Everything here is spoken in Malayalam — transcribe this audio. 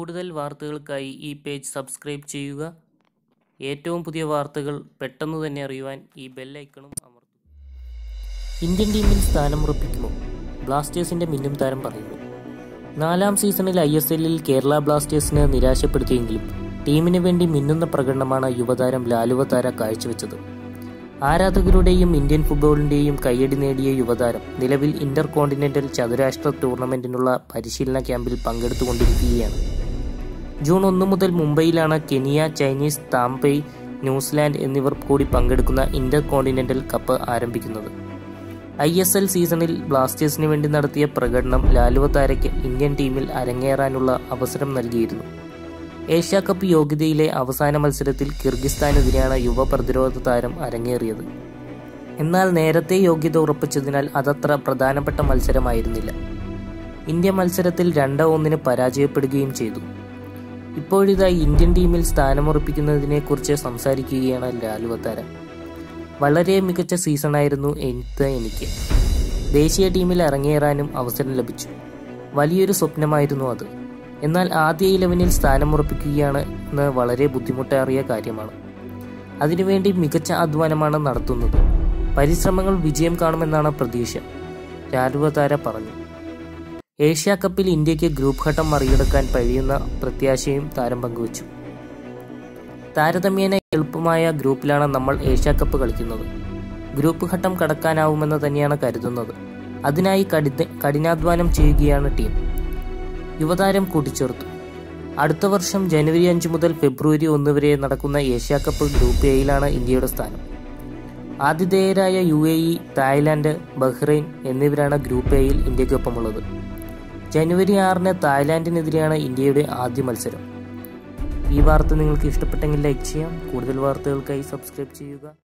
കൂടുതൽ വാർത്തകൾക്കായി ഈ പേജ് സബ്സ്ക്രൈബ് ചെയ്യുക. ഏറ്റവും പുതിയ വാർത്തകൾ പെട്ടെന്ന് തന്നെ അറിയുവാൻ ഈ ബെല്ലൈക്കണും അമർത്തുക. ഇന്ത്യൻ ടീമിൽ സ്ഥാനമുറപ്പിക്കുമോ ബ്ലാസ്റ്റേഴ്സിന്റെ മിന്നും താരം പറയുന്നു. നാലാം സീസണിൽ ഐ എസ് എല്ലിൽ കേരള ബ്ലാസ്റ്റേഴ്സിനെ നിരാശപ്പെടുത്തിയെങ്കിലും ടീമിന് വേണ്ടി മിന്നുന്ന പ്രകടനമാണ് യുവതാരം ലാലുവതാര കാഴ്ചവെച്ചത്. ആരാധകരുടെയും ഇന്ത്യൻ ഫുട്ബോളിന്റെയും കയ്യടി നേടിയ യുവതാരം നിലവിൽ ഇന്റർ കോണ്ടിനെന്റൽ ചതുരാഷ്ട്ര ടൂർണമെന്റിനുള്ള പരിശീലന ക്യാമ്പിൽ പങ്കെടുത്തുകൊണ്ടിരിക്കുകയാണ്. ജൂൺ ഒന്ന് മുതൽ മുംബൈയിലാണ് Kenya Chinese Taipei New Zealand എന്നിവർ കൂടി പങ്കെടുക്കുന്ന ഇന്റർ കോണ്ടിനെന്റൽ കപ്പ് ആരംഭിക്കുന്നത്. ഐ എസ് എൽ സീസണിൽ ബ്ലാസ്റ്റേഴ്സിന് വേണ്ടി നടത്തിയ പ്രകടനം ലാലുവ താരയ്ക്ക് ഇന്ത്യൻ ടീമിൽ അരങ്ങേറാനുള്ള അവസരം നൽകിയിരുന്നു. ഏഷ്യ കപ്പ് യോഗ്യതയിലെ അവസാന മത്സരത്തിൽ കിർഗിസ്ഥാനെതിരെയാണ് യുവ പ്രതിരോധ താരം അരങ്ങേറിയത്. എന്നാൽ നേരത്തെ യോഗ്യത ഉറപ്പിച്ചതിനാൽ അതത്ര പ്രധാനപ്പെട്ട മത്സരമായിരുന്നില്ല. ഇന്ത്യ മത്സരത്തിൽ രണ്ട് ഒന്നിന് പരാജയപ്പെടുകയും ചെയ്തു. ഇപ്പോഴിതാ ഇന്ത്യൻ ടീമിൽ സ്ഥാനമുറപ്പിക്കുന്നതിനെക്കുറിച്ച് സംസാരിക്കുകയാണ് ലാലുവത്താര വളരെ മികച്ച സീസണായിരുന്നു എനിക്ക് എനിക്ക്. ദേശീയ ടീമിൽ ഇറങ്ങിയേറാനും അവസരം ലഭിച്ചു. വലിയൊരു സ്വപ്നമായിരുന്നു അത്. എന്നാൽ ആദ്യ ഇലവനിൽ സ്ഥാനമുറപ്പിക്കുകയാണ് എന്ന് വളരെ ബുദ്ധിമുട്ടേറിയ കാര്യമാണ്. അതിനുവേണ്ടി മികച്ച അധ്വാനമാണ് നടത്തുന്നത്. പരിശ്രമങ്ങൾ വിജയം കാണുമെന്നാണ് പ്രതീക്ഷ രാജുവതാര പറഞ്ഞു. ഏഷ്യ കപ്പിൽ ഇന്ത്യയ്ക്ക് ഗ്രൂപ്പ് ഘട്ടം മറികടക്കാൻ കഴിയുന്ന പ്രത്യാശയും താരം പങ്കുവച്ചു. താരതമ്യേന എളുപ്പമായ ഗ്രൂപ്പിലാണ് നമ്മൾ ഏഷ്യ കപ്പ് കളിക്കുന്നത്. ഗ്രൂപ്പ് ഘട്ടം കടക്കാനാവുമെന്ന് തന്നെയാണ് കരുതുന്നത്. അതിനായി കഠിന കഠിനാധ്വാനം ചെയ്യുകയാണ് ടീം. യുവതാരം കൂട്ടിച്ചേർത്തു. അടുത്ത വർഷം ജനുവരി അഞ്ച് മുതൽ ഫെബ്രുവരി ഒന്ന് വരെ നടക്കുന്ന ഏഷ്യ കപ്പ് ഗ്രൂപ്പ് എയിലാണ് ഇന്ത്യയുടെ സ്ഥാനം. ആതിഥേയരായ U A E Thailand Bahrain എന്നിവരാണ് ഗ്രൂപ്പ് എയിൽ ഇന്ത്യക്കൊപ്പമുള്ളത് ജനുവരി ആറിന് തായ്ലാന്റിനെതിരെയാണ് ഇന്ത്യയുടെ ആദ്യ മത്സരം. ഈ വാർത്ത നിങ്ങൾക്ക് ഇഷ്ടപ്പെട്ടെങ്കിൽ ലൈക്ക് ചെയ്യാം. കൂടുതൽ വാർത്തകൾക്കായി സബ്സ്ക്രൈബ് ചെയ്യുക.